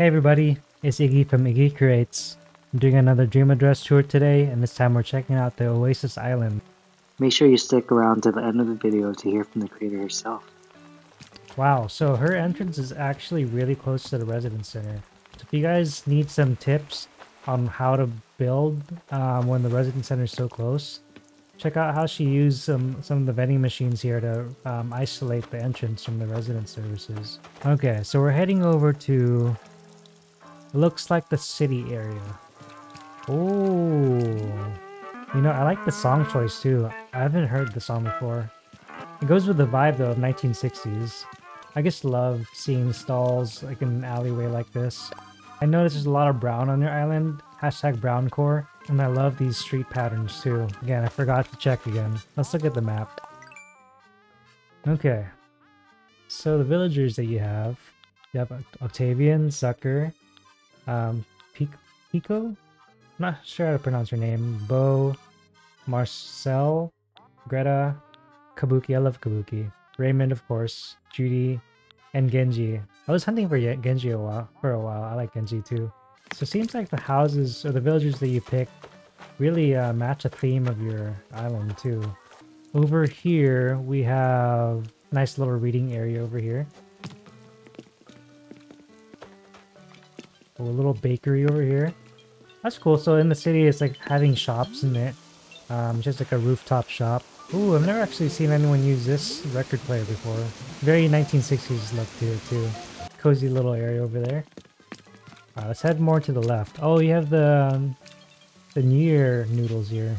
Hey everybody, it's Iggy from Iggy Creates. I'm doing another Dream Address tour today, and this time we're checking out the Oasis Island. Make sure you stick around to the end of the video to hear from the creator herself. Wow, so her entrance is actually really close to the residence center. So if you guys need some tips on how to build um, when the residence center is so close, check out how she used some, some of the vending machines here to um, isolate the entrance from the residence services. Okay, so we're heading over to... Looks like the city area. Oh, you know, I like the song choice too. I haven't heard the song before. It goes with the vibe though of 1960s. I just love seeing stalls like in an alleyway like this. I noticed there's a lot of brown on your island, hashtag brown core, and I love these street patterns too. Again, I forgot to check again. Let's look at the map. Okay, so the villagers that you have, you have Octavian, Zucker, um, Pekoe? I'm not sure how to pronounce her name. Beau, Marcel, Greta, Kabuki. I love Kabuki. Raymond, of course. Judy, and Genji. I was hunting for Genji a while, for a while. I like Genji too. So it seems like the houses or the villagers that you pick really uh, match the theme of your island too. Over here, we have nice little reading area over here. A little bakery over here. That's cool. So in the city, it's like having shops in it. Um, just like a rooftop shop. Ooh, I've never actually seen anyone use this record player before. Very 1960s look to it too. Cozy little area over there. Alright, let's head more to the left. Oh, you have the um, the New Year noodles here.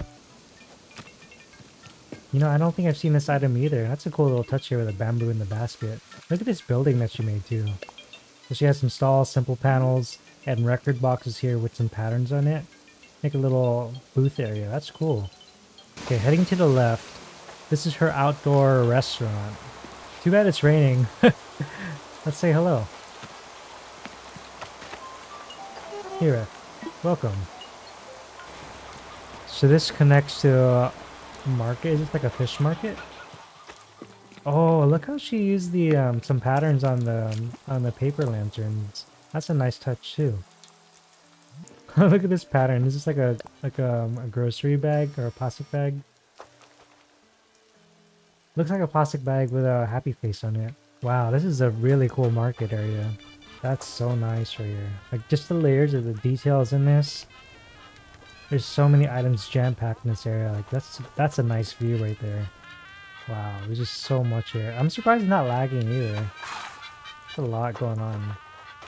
You know, I don't think I've seen this item either. That's a cool little touch here with the bamboo in the basket. Look at this building that she made too. So she has some stalls, simple panels, and record boxes here with some patterns on it. Make a little booth area. That's cool. Okay, heading to the left. This is her outdoor restaurant. Too bad it's raining. Let's say hello. Here, welcome. So this connects to a market. Is it like a fish market? Oh, look how she used the um, some patterns on the um, on the paper lanterns. That's a nice touch too. Look at this pattern. Is this like a like a, a grocery bag or a plastic bag? Looks like a plastic bag with a happy face on it. Wow, this is a really cool market area. That's so nice right here. Like just the layers of the details in this. There's so many items jam-packed in this area. Like that's that's a nice view right there. Wow, there's just so much here. I'm surprised it's not lagging either. There's a lot going on.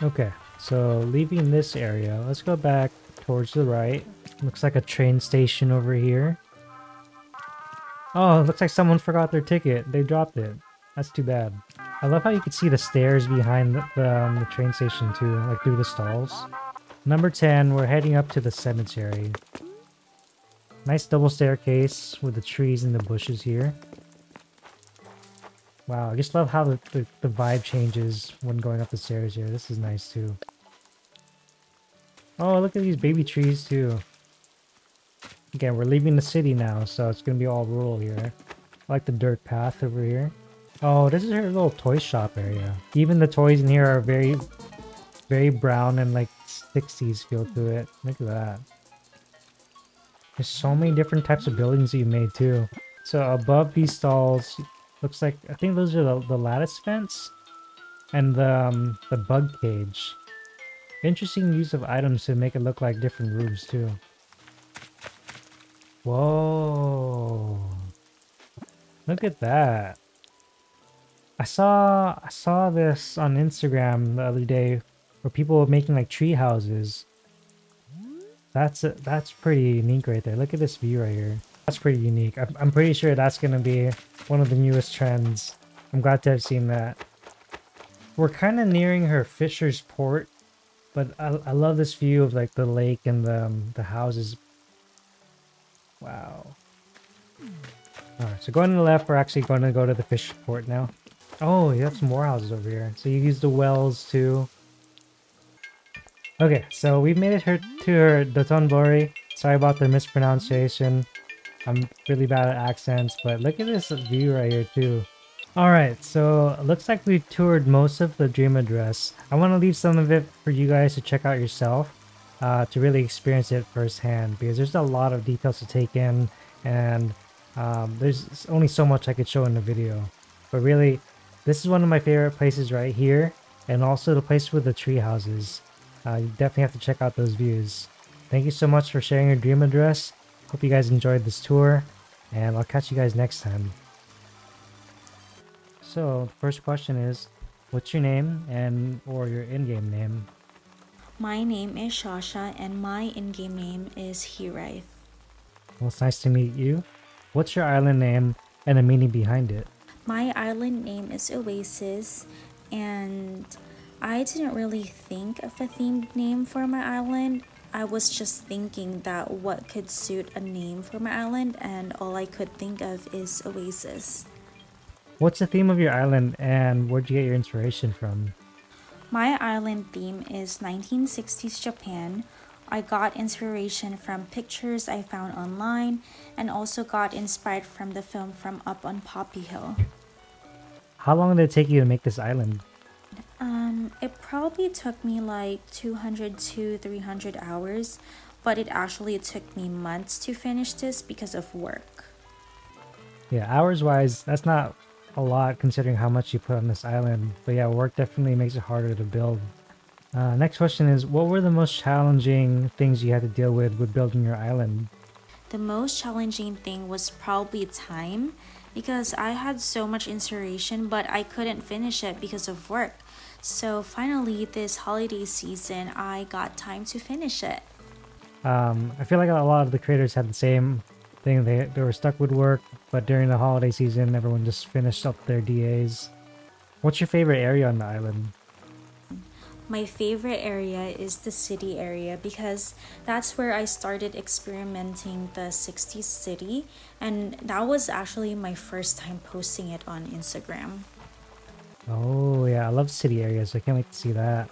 Okay, so leaving this area, let's go back towards the right. Looks like a train station over here. Oh, looks like someone forgot their ticket. They dropped it. That's too bad. I love how you can see the stairs behind the, the, um, the train station too, like through the stalls. Number 10, we're heading up to the cemetery. Nice double staircase with the trees and the bushes here. Wow, I just love how the, the, the, vibe changes when going up the stairs here. This is nice too. Oh, look at these baby trees too. Again, we're leaving the city now, so it's going to be all rural here. I like the dirt path over here. Oh, this is her little toy shop area. Even the toys in here are very, very brown and like 60s feel to it. Look at that. There's so many different types of buildings that you made too. So above these stalls, Looks like, I think those are the, the lattice fence and the, um, the bug cage. Interesting use of items to make it look like different rooms too. Whoa. Look at that. I saw I saw this on Instagram the other day where people were making like tree houses. That's a, that's pretty unique right there. Look at this view right here. That's pretty unique. I'm, pretty sure that's going to be one of the newest trends. I'm glad to have seen that. We're kind of nearing her Fisher's Port, but I, I love this view of like the lake and the, um, the houses. Wow. Alright, so going to the left, we're actually going to go to the Fisher's Port now. Oh, you have some more houses over here. So you use the wells too. Okay, so we've made it her to her Dotonbori. Sorry about the mispronunciation. I'm really bad at accents, but look at this view right here too. Alright, so it looks like we've toured most of the Dream Address. I want to leave some of it for you guys to check out yourself, uh, to really experience it firsthand, because there's a lot of details to take in, and um, there's only so much I could show in the video. But really, this is one of my favorite places right here, and also the place with the tree houses. Uh, you definitely have to check out those views. Thank you so much for sharing your dream address. Hope you guys enjoyed this tour, and I'll catch you guys next time. So, the first question is, what's your name and or your in-game name? My name is Shasha and my in-game name is Hiraeth. Well, it's nice to meet you. What's your island name and the meaning behind it? My island name is Oasis and I didn't really think of a themed name for my island. I was just thinking that what could suit a name for my island and all I could think of is Oasis. What's the theme of your island and where'd you get your inspiration from? My island theme is 1960s Japan. I got inspiration from pictures I found online and also got inspired from the film From Up on Poppy Hill. How long did it take you to make this island? It probably took me like 200 to 300 hours, but it actually took me months to finish this because of work. Yeah, hours wise, that's not a lot considering how much you put on this island. But yeah, work definitely makes it harder to build. Uh, next question is, what were the most challenging things you had to deal with with building your island? The most challenging thing was probably time because I had so much inspiration but I couldn't finish it because of work. So finally this holiday season I got time to finish it. Um, I feel like a lot of the creators had the same thing. They, they were stuck with work, but during the holiday season, everyone just finished up their DAs. What's your favorite area on the island? My favorite area is the city area because that's where I started experimenting the 60s city, and that was actually my first time posting it on Instagram. Oh, yeah, I love city areas. I can't wait to see that.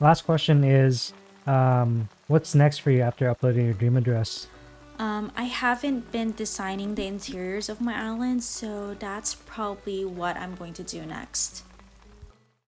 Last question is um, what's next for you after uploading your dream address? Um, I haven't been designing the interiors of my island, so that's probably what I'm going to do next.